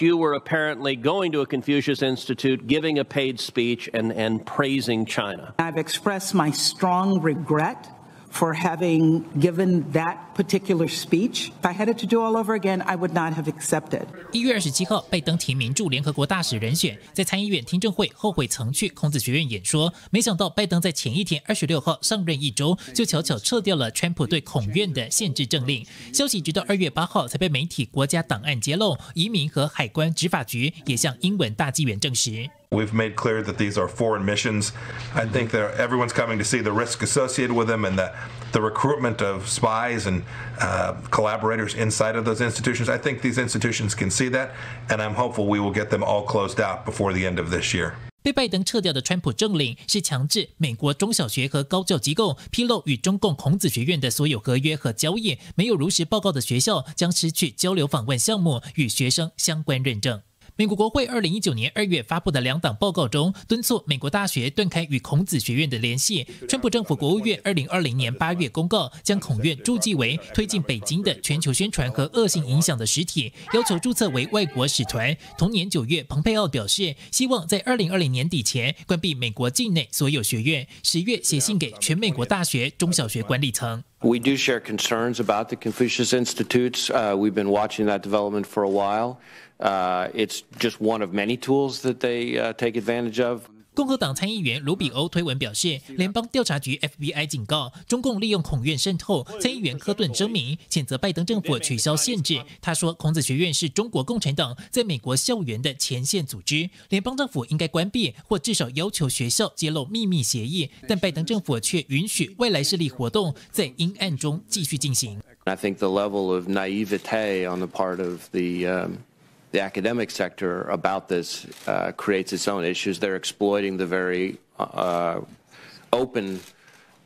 You were apparently going to a Confucius Institute, giving a paid speech, and, and praising China. I've expressed my strong regret for having given that particular speech. If I had it to do all over again, I would not have accepted. 一月二十七号，拜登提名驻联合国大使人选，在参议院听证会后悔曾去孔子学院演说，没想到拜登在前一天二十六号上任一周，就悄悄撤掉了川普对孔院的限制政令。消息直到二月八号才被媒体国家档案揭露，移民和海关执法局也向英文大纪元证实。We've made clear that these are foreign missions. I think that everyone's coming to see the risk associated with them and the, the recruitment of spies and uh, collaborators inside of those institutions. I think these institutions can see that, and I'm hopeful we will get them all closed out before the end of this year. 被拜登撤掉的川普政令是强制美国中小学和高教机构披露与中共孔子学院的所有合约和交易，没有如实报告的学校将失去交流访问项目与学生相关认证。 美国国会二零一九年二月发布的两党报告中，敦促美国大学断开与孔子学院的联系。川普政府国务院二零二零年八月公告，将孔院注记为推进北京的全球宣传和恶性影响的实体，要求注册为外国使团。同年九月，蓬佩奥表示，希望在二零二零年底前关闭美国境内所有学院。十月写信给全美国大学中小学管理层。We do share concerns about the Confucius Institutes. Uh, we've been watching that development for a while. Uh, it's just one of many tools that they uh, take advantage of. 共和党参议员卢比欧推文表示，联邦调查局 FBI 警告中共利用孔院渗透。参议员科顿声明谴责拜登政府取消限制。他说，孔子学院是中国共产党在美国校园的前线组织，联邦政府应该关闭或至少要求学校揭露秘密协议。但拜登政府却允许外来势力活动在阴暗中继续进行。I think the level of naivete on the part of the the academic sector about this uh, creates its own issues. They're exploiting the very uh, open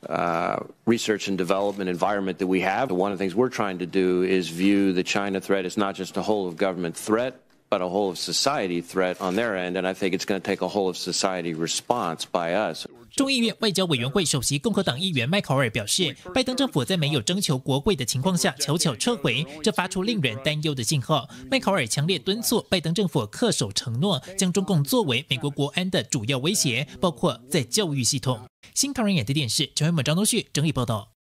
uh, research and development environment that we have. One of the things we're trying to do is view the China threat as not just a whole of government threat, but a whole of society threat on their end. And I think it's going to take a whole of society response by us. 众议院外交委员会首席共和党议员迈考尔表示，拜登政府在没有征求国会的情况下悄悄撤回，这发出令人担忧的信号。迈考尔强烈敦促拜登政府恪守承诺，将中共作为美国国安的主要威胁，包括在教育系统。新唐人亚太电视陈伟文、张东旭整理报道。